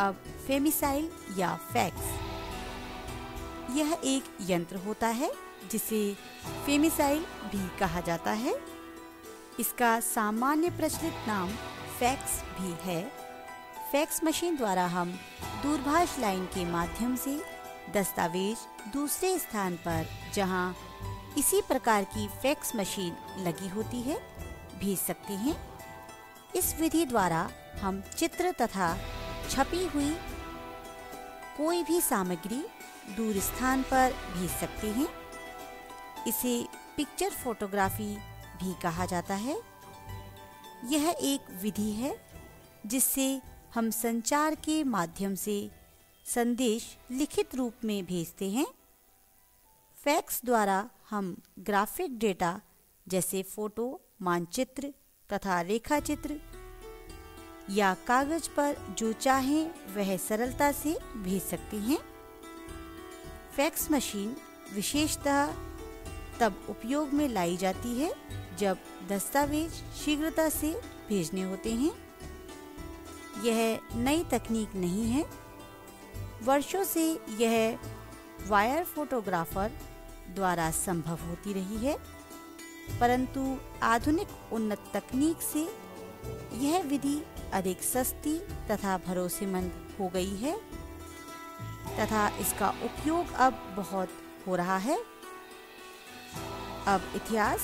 अब फेमिसाइल या फैक्स यह एक यंत्र होता है, जिसे फेमिसाइल भी कहा जाता है। इसका सामान्य प्रचलित नाम फैक्स भी है। फैक्स मशीन द्वारा हम दूरभाष लाइन के माध्यम से दस्तावेज़ दूसरे स्थान पर, जहाँ इसी प्रकार की फैक्स मशीन लगी होती है, भेज सकते हैं। इस विधि द्वारा हम चित्र तथा छपी हुई कोई भी सामग्री दूर स्थान पर भेज सकते हैं। इसे पिक्चर फोटोग्राफी भी कहा जाता है। यह एक विधि है जिससे हम संचार के माध्यम से संदेश लिखित रूप में भेजते हैं। फैक्स द्वारा हम ग्राफिक डेटा जैसे फ़ोटो, मानचित्र तथा रेखाचित्र या कागज़ पर जो चाहें वह सरलता से भेज सकते हैं। फैक्स मशीन विशेषतः तब उपयोग में लाई जाती है जब दस्तावेज़ शीघ्रता से भेजने होते हैं। यह नई तकनीक नहीं है। वर्षों से यह वायर फोटोग्राफर द्वारा संभव होती रही है, परंतु आधुनिक उन्नत तकनीक से यह विधि अधिक सस्ती तथा भरोसेमंद हो गई है, तथा इसका उपयोग अब बहुत हो रहा है। अब इतिहास।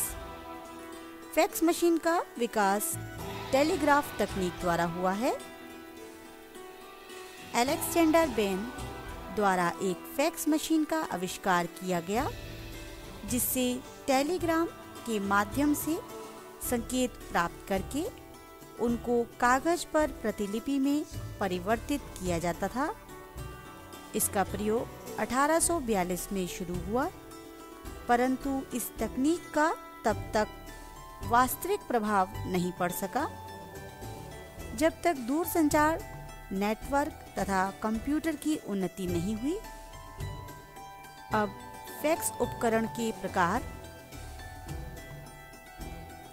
फैक्स मशीन का विकास टेलीग्राफ तकनीक द्वारा हुआ है। एलेक्सेंडर बेन द्वारा एक फैक्स मशीन का आविष्कार किया गया, जिससे टेलीग्राम के माध्यम से संकेत प्राप्त करके उनको कागज़ पर प्रतिलिपि में परिवर्तित किया जाता था। इसका प्रयोग 1842 में शुरू हुआ, परंतु इस तकनीक का तब तक वास्तविक प्रभाव नहीं पड़ सका। जब तक दूरसंचार, नेटवर्क तथा कंप्यूटर की उन्नति नहीं हुई, अब फैक्स उपकरण के प्रकार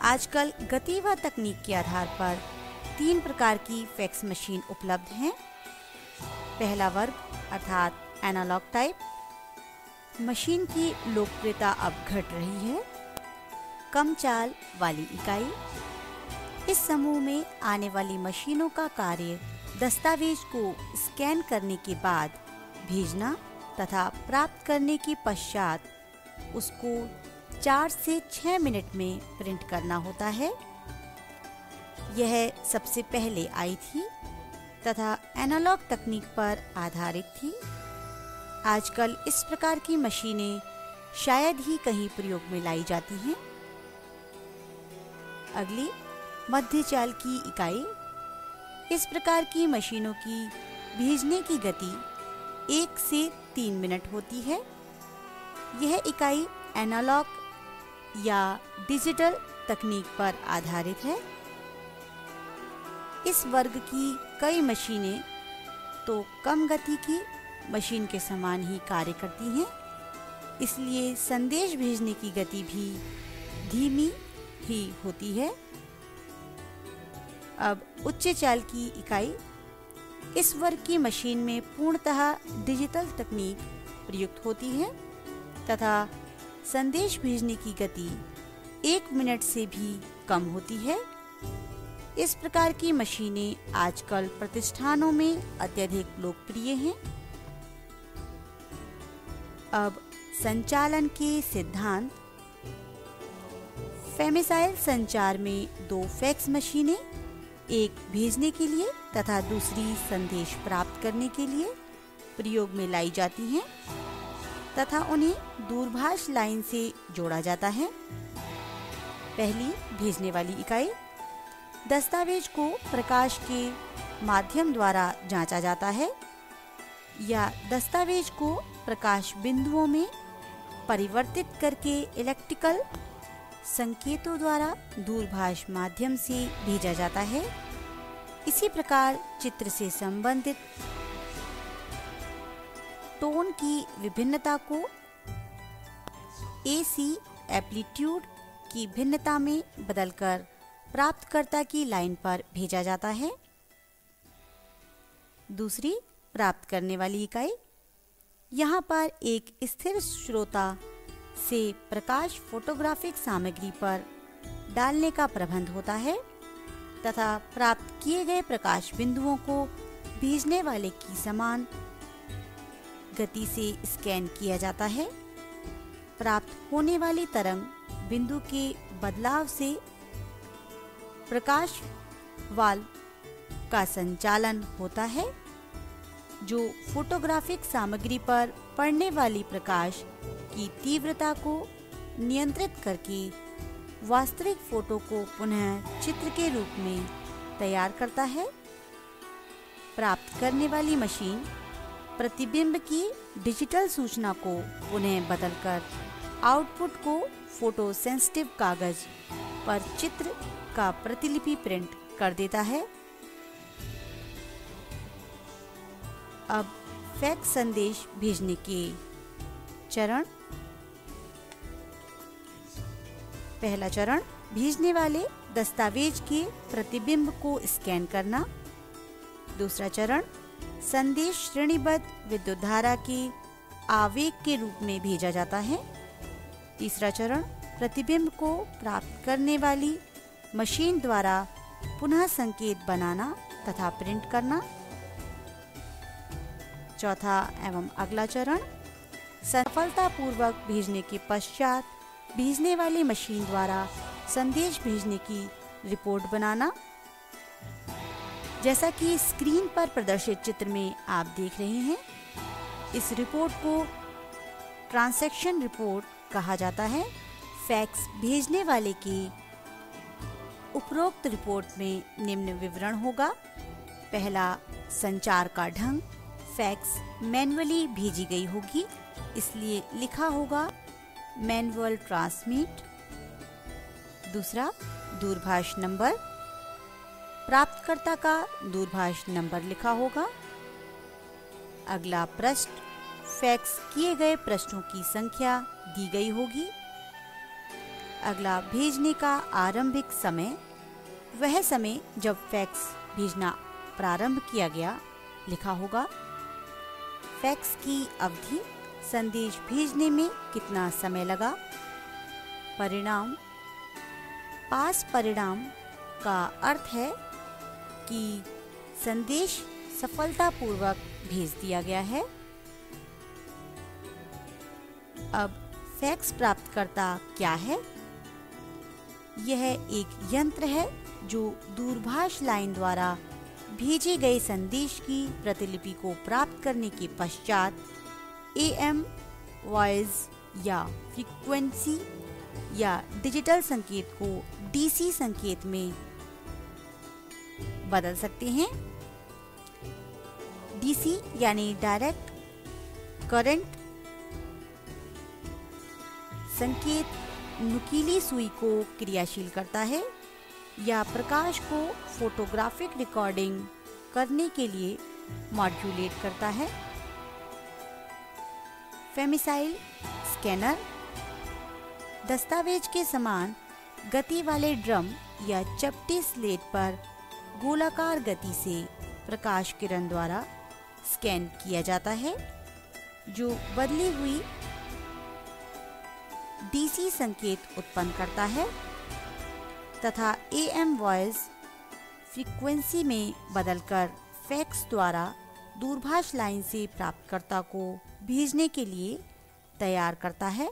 आजकल गति व तकनीक के आधार पर तीन प्रकार की फैक्स मशीन उपलब्ध हैं। पहला वर्ग, अर्थात एनालॉग टाइप मशीन की लोकप्रियता अब घट रही है। कम चाल वाली इकाई, इस समूह में आने वाली मशीनों का कार्य दस्तावेज़ को स्कैन करने के बाद भेजना तथा प्राप्त करने के पश्चात उसको चार से छह मिनट में प्रिंट करना होता है। यह सबसे पहले आई थी तथा एनालॉग तकनीक पर आधारित थी। आजकल इस प्रकार की मशीनें शायद ही कहीं प्रयोग में लाई जाती हैं। अगली मध्य चाल की इकाई। इस प्रकार की मशीनों की भेजने की गति एक से तीन मिनट होती है। यह इकाई एनालॉग या डिजिटल तकनीक पर आधारित है। इस वर्ग की कई मशीनें तो कम गति की मशीन के समान ही कार्य करती हैं, इसलिए संदेश भेजने की गति भी धीमी ही होती है। अब उच्च चाल की इकाई, इस वर्ग की मशीन में पूर्णतः डिजिटल तकनीक प्रयुक्त होती है, तथा संदेश भेजने की गति एक मिनट से भी कम होती है। इस प्रकार की मशीनें आजकल प्रतिष्ठानों में अत्यधिक लोकप्रिय हैं। अब संचालन के सिद्धांत। फेमिसाइल संचार में दो फैक्स मशीनें, एक भेजने के लिए तथा दूसरी संदेश प्राप्त करने के लिए प्रयोग में लाई जाती हैं। तथा उन्हें दूरभाष लाइन से जोड़ा जाता है। पहली भेजने वाली इकाई, दस्तावेज़ को प्रकाश के माध्यम द्वारा जांचा जाता है या दस्तावेज़ को प्रकाश बिंदुओं में परिवर्तित करके इलेक्ट्रिकल संकेतों द्वारा दूरभाष माध्यम से भेजा जाता है। इसी प्रकार चित्र से संबंधित टोन की विभिन्नता को एसी एप्लीट्यूड की भिन्नता में बदलकर प्राप्तकर्ता की लाइन पर भेजा जाता है। दूसरी प्राप्त करने वाली इकाई, यहाँ पर एक स्थिर श्रोता से प्रकाश फोटोग्राफिक सामग्री पर डालने का प्रबंध होता है, तथा प्राप्त किए गए प्रकाश बिंदुओं को भेजने वाले की समान गति से स्कैन किया जाता है। प्राप्त होने वाली तरंग बिंदु के बदलाव से प्रकाश वाल्व का संचालन होता है, जो फोटोग्राफिक सामग्री पर पड़ने वाली प्रकाश की तीव्रता को नियंत्रित करके वास्तविक फ़ोटो को पुनः चित्र के रूप में तैयार करता है। प्राप्त करने वाली मशीन प्रतिबिंब की डिजिटल सूचना को पुनः बदलकर आउटपुट को फ़ोटो सेंसिटिव कागज़ पर चित्र का प्रतिलिपि प्रिंट कर देता है। अब फैक्स संदेश भेजने के चरण। पहला चरण, भेजने वाले दस्तावेज़ के प्रतिबिंब को स्कैन करना। दूसरा चरण संदेश श्रेणीबद्ध विद्युत धारा के आवेग के रूप में भेजा जाता है। तीसरा चरण, प्रतिबिंब को प्राप्त करने वाली मशीन द्वारा पुनः संकेत बनाना तथा प्रिंट करना। चौथा एवं अगला चरण, सफलतापूर्वक भेजने के पश्चात भेजने वाली मशीन द्वारा संदेश भेजने की रिपोर्ट बनाना। जैसा कि स्क्रीन पर प्रदर्शित चित्र में आप देख रहे हैं, इस रिपोर्ट को ट्रांसैक्शन रिपोर्ट कहा जाता है। फैक्स भेजने वाले की उपरोक्त रिपोर्ट में निम्न विवरण होगा। पहला, संचार का ढंग। फैक्स मैनुअली भेजी गई होगी, इसलिए लिखा होगा मैनुअल ट्रांसमिट। दूसरा, दूरभाष नंबर। प्राप्तकर्ता का दूरभाष नंबर लिखा होगा। अगला प्रश्न, फैक्स किए गए प्रश्नों की संख्या दी गई होगी। अगला, भेजने का आरंभिक समय। वह समय जब फैक्स भेजना प्रारंभ किया गया, लिखा होगा। फैक्स की अवधि, संदेश भेजने में कितना समय लगा? परिणाम, पास परिणाम का अर्थ है कि संदेश सफलतापूर्वक भेज दिया गया है। अब फैक्स प्राप्तकर्ता क्या है? यह एक यंत्र है जो दूरभाष लाइन द्वारा भेजे गए संदेश की प्रतिलिपि को प्राप्त करने के पश्चात ए एम वॉइस या फ्रीक्वेंसी या डिजिटल संकेत को डीसी संकेत में बदल सकते हैं। डीसी यानी डायरेक्ट करंट संकेत नुकीली सुई को क्रियाशील करता है या प्रकाश को फोटोग्राफिक रिकॉर्डिंग करने के लिए मॉड्यूलेट करता है। फेमिसाइल स्कैनर दस्तावेज़ के समान गति वाले ड्रम या चपटी स्लेट पर गोलाकार गति से प्रकाश किरण द्वारा स्कैन किया जाता है, जो बदली हुई डीसी संकेत उत्पन्न करता है तथा एएम वॉइस फ्रीक्वेंसी में बदलकर फैक्स द्वारा दूरभाष लाइन से प्राप्तकर्ता को भेजने के लिए तैयार करता है।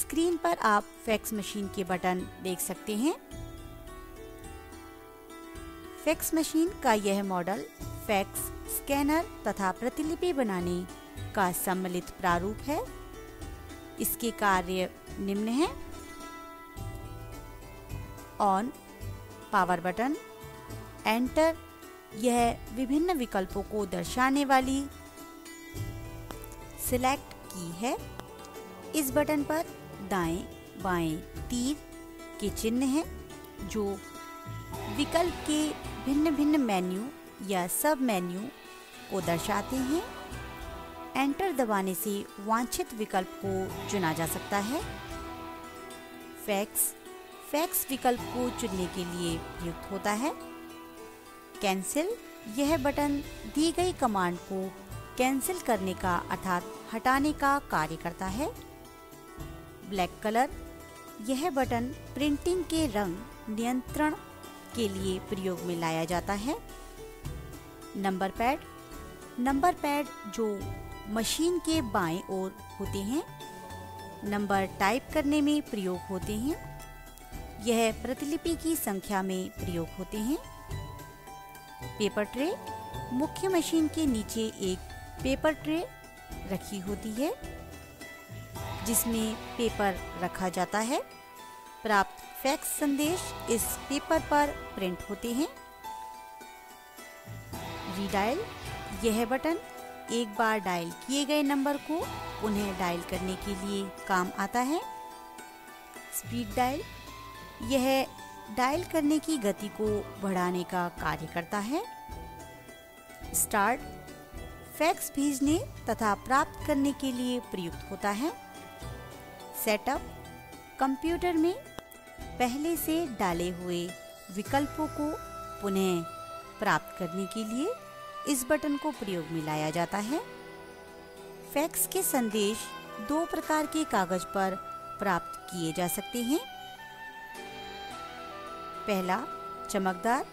स्क्रीन पर आप फैक्स मशीन के बटन देख सकते हैं। फैक्स मशीन का यह मॉडल फैक्स स्कैनर तथा प्रतिलिपि बनाने का सम्मिलित प्रारूप है। इसके कार्य निम्न हैं। ऑन पावर बटन एंटर यह विभिन्न विकल्पों को दर्शाने वाली सिलेक्ट की है। इस बटन पर दाएँ, बाएँ तीर के चिन्ह हैं, जो विकल्प के भिन्न भिन्न मेन्यू या सब मेन्यू को दर्शाते हैं। एंटर दबाने से वांछित विकल्प को चुना जा सकता है। फैक्स फैक्स विकल्प को चुनने के लिए प्रयुक्त होता है। कैंसिल यह बटन दी गई कमांड को कैंसिल करने का अर्थात हटाने का कार्य करता है। ब्लैक कलर यह बटन प्रिंटिंग के रंग नियंत्रण के लिए प्रयोग में लाया जाता है। Number pad. नंबर पैड जो मशीन के बाएँ ओर होते हैं, नंबर टाइप करने में प्रयोग होते हैं। यह प्रतिलिपि की संख्या में प्रयोग होते हैं। Paper tray. मुख्य मशीन के नीचे एक पेपर ट्रे रखी होती है, जिसमें पेपर रखा जाता है। प्राप्त फैक्स संदेश इस पेपर पर प्रिंट होते हैं। रीडायल यह बटन एक बार डायल किए गए नंबर को उन्हें डायल करने के लिए काम आता है। स्पीड डायल यह डायल करने की गति को बढ़ाने का कार्य करता है। स्टार्ट फैक्स भेजने तथा प्राप्त करने के लिए प्रयुक्त होता है। सेटअप कंप्यूटर में पहले से डाले हुए विकल्पों को पुनः प्राप्त करने के लिए इस बटन को प्रयोग में लाया जाता है। फैक्स के संदेश दो प्रकार के कागज़ पर प्राप्त किए जा सकते हैं। पहला, चमकदार,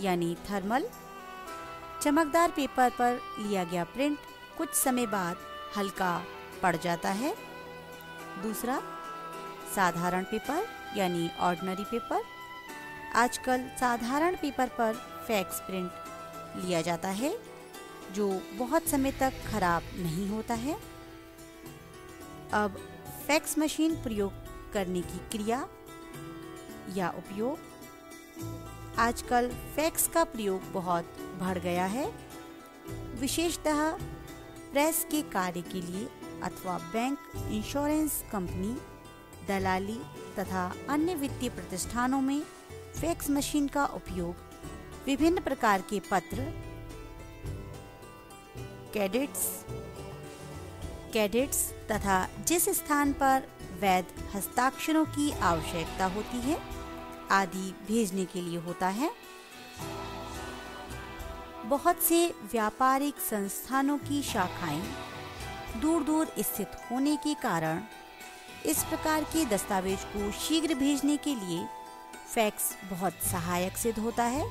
यानी थर्मल। चमकदार पेपर पर लिया गया प्रिंट कुछ समय बाद हल्का पड़ जाता है। दूसरा, साधारण पेपर। यानी ऑर्डनरी पेपर आजकल साधारण पेपर पर फैक्स प्रिंट लिया जाता है, जो बहुत समय तक खराब नहीं होता है। अब फैक्स मशीन प्रयोग करने की क्रिया या उपयोग, आजकल फैक्स का प्रयोग बहुत बढ़ गया है। विशेषतः प्रेस के कार्य के लिए अथवा बैंक इंश्योरेंस कंपनी दलाली तथा अन्य वित्तीय प्रतिष्ठानों में फैक्स मशीन का उपयोग विभिन्न प्रकार के पत्र कैडेट्स कैडेट्स तथा जिस स्थान पर वैध हस्ताक्षरों की आवश्यकता होती है, आदि भेजने के लिए होता है। बहुत से व्यापारिक संस्थानों की शाखाएँ दूर दूर स्थित होने के कारण इस प्रकार के दस्तावेज़ को शीघ्र भेजने के लिए फैक्स बहुत सहायक सिद्ध होता है।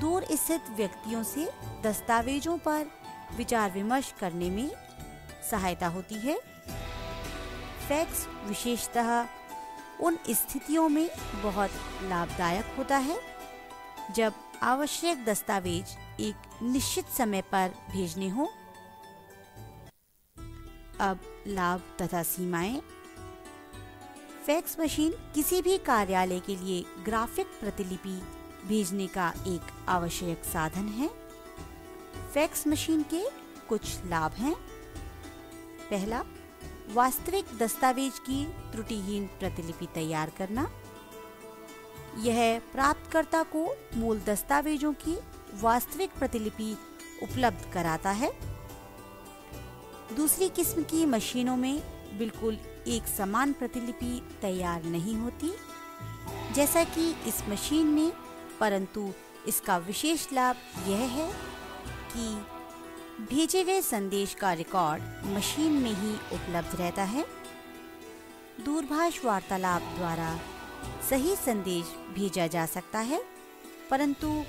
दूर स्थित व्यक्तियों से दस्तावेजों पर विचार विमर्श करने में सहायता होती है। फैक्स विशेषतः उन स्थितियों में बहुत लाभदायक होता है, जब आवश्यक दस्तावेज़ एक निश्चित समय पर भेजने हो। अब लाभ तथा सीमाएँ फैक्स मशीन किसी भी कार्यालय के लिए ग्राफिक प्रतिलिपि भेजने का एक आवश्यक साधन है। फैक्स मशीन के कुछ लाभ हैं। पहला, वास्तविक दस्तावेज़ की त्रुटिहीन प्रतिलिपि तैयार करना। यह प्राप्तकर्ता को मूल दस्तावेजों की वास्तविक प्रतिलिपि उपलब्ध कराता है। दूसरी किस्म की मशीनों में बिल्कुल एक समान प्रतिलिपि तैयार नहीं होती, जैसा कि इस मशीन में, परंतु इसका विशेष लाभ यह है कि भेजे गए संदेश का रिकॉर्ड मशीन में ही उपलब्ध रहता है। दूरभाष वार्तालाप द्वारा सही संदेश भेजा जा सकता है, परंतु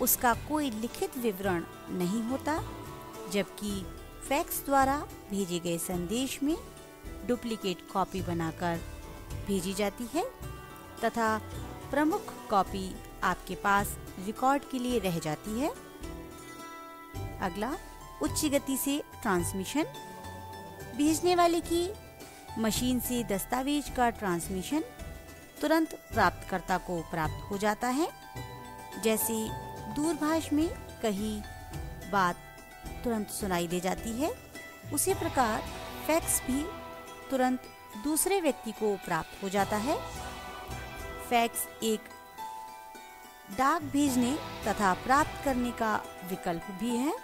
उसका कोई लिखित विवरण नहीं होता, जबकि फैक्स द्वारा भेजे गए संदेश में डुप्लीकेट कॉपी बनाकर भेजी जाती है तथा प्रमुख कॉपी आपके पास रिकॉर्ड के लिए रह जाती है। अगला, उच्च गति से ट्रांसमिशन। भेजने वाले की मशीन से दस्तावेज़ का ट्रांसमिशन तुरंत प्राप्तकर्ता को प्राप्त हो जाता है। जैसे दूरभाष में कहीं बात तुरंत सुनाई दे जाती है, उसी प्रकार फैक्स भी तुरंत दूसरे व्यक्ति को प्राप्त हो जाता है। फैक्स एक डाक भेजने तथा प्राप्त करने का विकल्प भी है।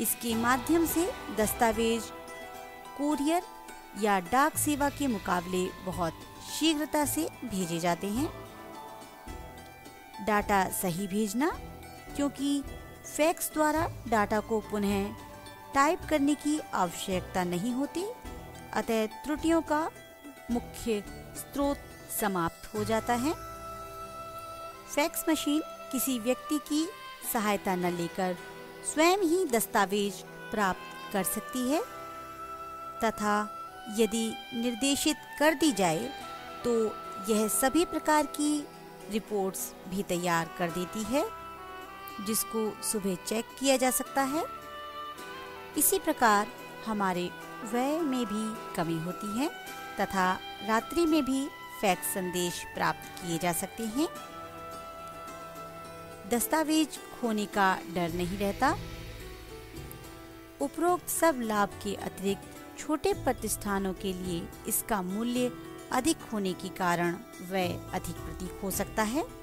इसके माध्यम से दस्तावेज़, कोरियर या डाक सेवा के मुकाबले बहुत शीघ्रता से भेजे जाते हैं। डाटा सही भेजना, क्योंकि फैक्स द्वारा डाटा को पुनः टाइप करने की आवश्यकता नहीं होती। अतः त्रुटियों का मुख्य स्रोत समाप्त हो जाता है। फैक्स मशीन किसी व्यक्ति की सहायता न लेकर स्वयं ही दस्तावेज़ प्राप्त कर सकती है, तथा यदि निर्देशित कर दी जाए तो यह सभी प्रकार की रिपोर्ट्स भी तैयार कर देती है, जिसको सुबह चेक किया जा सकता है। इसी प्रकार हमारे व्यय में भी कमी होती है तथा रात्रि में भी फैक्स संदेश प्राप्त किए जा सकते हैं। दस्तावेज़ खोने का डर नहीं रहता। उपरोक्त सब लाभ के अतिरिक्त छोटे प्रतिष्ठानों के लिए इसका मूल्य अधिक होने के कारण व्यय अधिक प्रतीक हो सकता है।